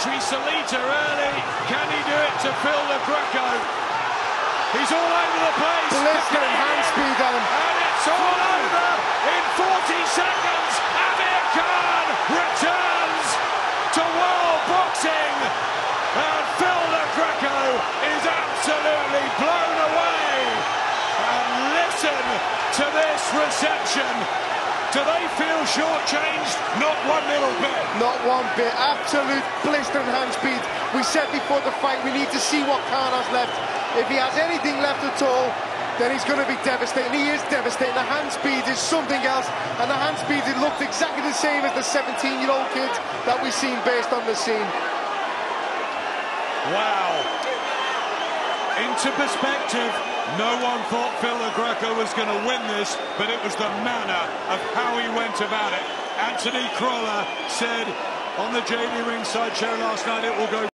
Dimitri Salita early. Can he do it to Phil Lo Greco? He's all over the place. Blistering hand speed, Adam. And it's all over in 40 seconds. Amir Khan returns to world boxing. And Phil Lo Greco is absolutely blown away. And listen to this reception. Do they feel shortchanged? Not one little bit. Not one bit. Absolute blistering hand speed. We said before the fight we need to see what Khan has left. If he has anything left at all, then he's going to be devastating. He is devastating. The hand speed is something else, and the hand speed it looked exactly the same as the 17-year-old kid that we've seen based on the scene. Wow. Into perspective, no one thought Phil the was going to win this, but it was the manner of how he went about it. Anthony Crolla said on the JD ringside show last night, it will go